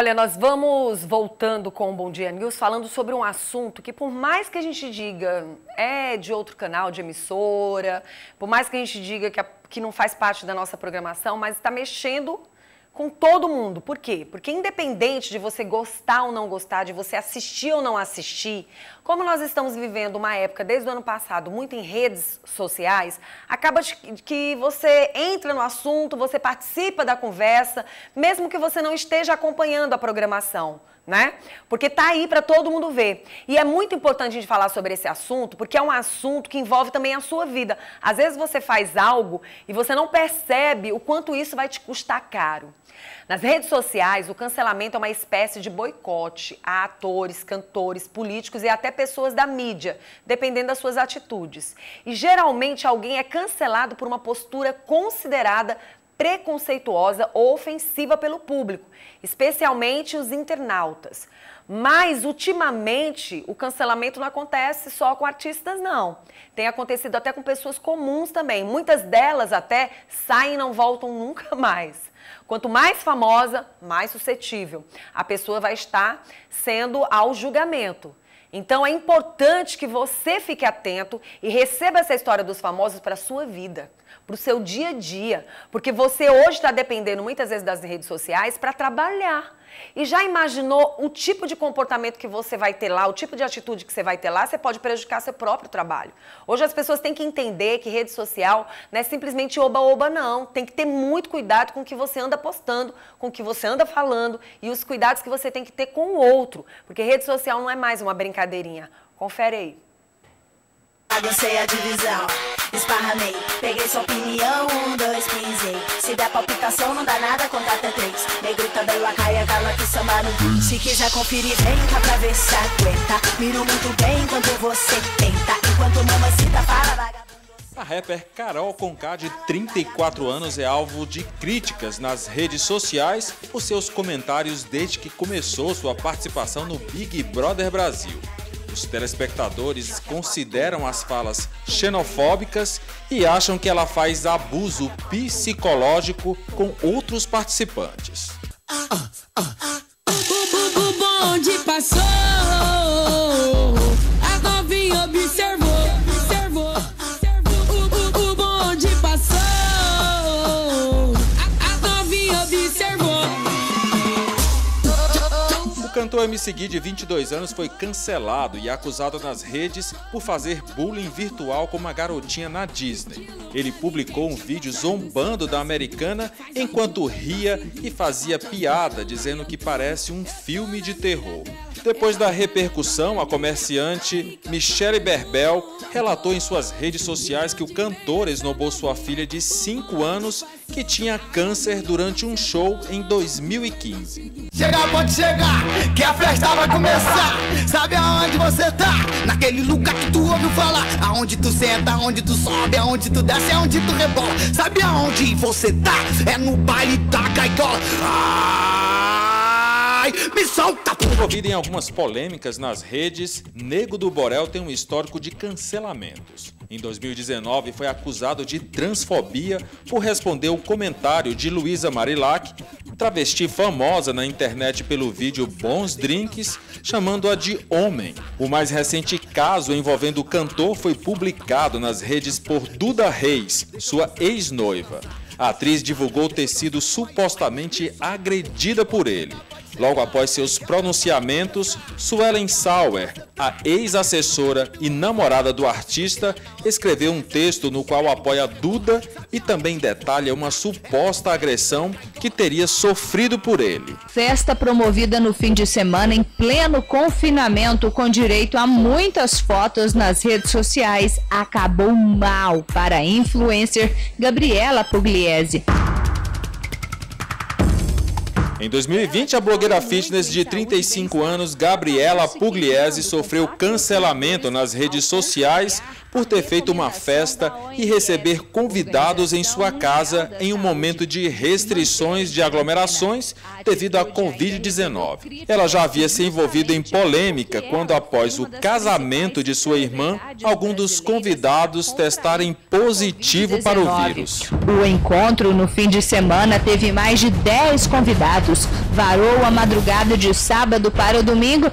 Olha, nós vamos voltando com o Bom Dia News falando sobre um assunto que, por mais que a gente diga é de outro canal, de emissora, por mais que a gente diga que, a, que não faz parte da nossa programação, mas está mexendo com todo mundo. Por quê? Porque independente de você gostar ou não gostar, de você assistir ou não assistir, como nós estamos vivendo uma época desde o ano passado muito em redes sociais, acaba que você entra no assunto, você participa da conversa, mesmo que você não esteja acompanhando a programação né? Porque tá aí para todo mundo ver. E é muito importante a gente falar sobre esse assunto, porque é um assunto que envolve também a sua vida. Às vezes você faz algo e você não percebe o quanto isso vai te custar caro. Nas redes sociais, o cancelamento é uma espécie de boicote a atores, cantores, políticos e até pessoas da mídia, dependendo das suas atitudes. E geralmente alguém é cancelado por uma postura considerada preconceituosa ou ofensiva pelo público, especialmente os internautas. Mas, ultimamente, o cancelamento não acontece só com artistas, não. Tem acontecido até com pessoas comuns também. Muitas delas até saem e não voltam nunca mais. Quanto mais famosa, mais suscetível a pessoa vai estar sendo ao julgamento. Então é importante que você fique atento e receba essa história dos famosos para a sua vida para o seu dia a dia. Porque você hoje está dependendo muitas vezes das redes sociais para trabalhar. E já imaginou o tipo de comportamento que você vai ter lá, o tipo de atitude que você vai ter lá, você pode prejudicar seu próprio trabalho. Hoje as pessoas têm que entender que rede social não é simplesmente oba-oba, não. Tem que ter muito cuidado com o que você anda postando, com o que você anda falando e os cuidados que você tem que ter com o outro. Porque rede social não é mais uma brincadeirinha. Confere aí. Aguacei a divisão, esparramei, peguei sua opinião, um, dois, pisei. Se der palpitação, não dá nada, três. Negrita, também caia, cala que samba no Se quiser conferir, vem cá pra ver se aguenta. Miro muito bem você tenta, enquanto mamacita fala vagabundo. A rapper Carol Conká, de 34 anos, é alvo de críticas nas redes sociais por seus comentários desde que começou sua participação no Big Brother Brasil. Os telespectadores consideram as falas xenofóbicas e acham que ela faz abuso psicológico com outros participantes. Ah, ah, ah, o bonde passou, cantor MC Gui, de 22 anos, foi cancelado e acusado nas redes por fazer bullying virtual com uma garotinha na Disney. Ele publicou um vídeo zombando da americana enquanto ria e fazia piada, dizendo que parece um filme de terror. Depois da repercussão, a comerciante Michelle Berbel relatou em suas redes sociais que o cantor esnobou sua filha de 5 anos que tinha câncer durante um show em 2015. Chega, pode chegar, que a festa vai começar. Sabe aonde você tá? Naquele lugar que tu ouviu falar. Aonde tu senta, aonde tu sobe, aonde tu desce, aonde tu rebola. Sabe aonde você tá? É no baile da gaiola. Ai, me solta! Envolvido em algumas polêmicas nas redes, Nego do Borel tem um histórico de cancelamentos. Em 2019, foi acusado de transfobia por responder o comentário de Luísa Marilac, travesti famosa na internet pelo vídeo Bons Drinks, chamando-a de homem. O mais recente caso envolvendo o cantor foi publicado nas redes por Duda Reis, sua ex-noiva. A atriz divulgou ter sido supostamente agredida por ele. Logo após seus pronunciamentos, Suelen Sauer, a ex-assessora e namorada do artista, escreveu um texto no qual apoia Duda e também detalha uma suposta agressão que teria sofrido por ele. Festa promovida no fim de semana em pleno confinamento com direito a muitas fotos nas redes sociais acabou mal para a influencer Gabriela Pugliese. Em 2020, a blogueira fitness de 35 anos, Gabriela Pugliese, sofreu cancelamento nas redes sociais por ter feito uma festa e receber convidados em sua casa em um momento de restrições de aglomerações devido à Covid-19. Ela já havia se envolvido em polêmica quando, após o casamento de sua irmã, alguns dos convidados testarem positivo para o vírus. O encontro no fim de semana teve mais de 10 convidados. Varou a madrugada de sábado para domingo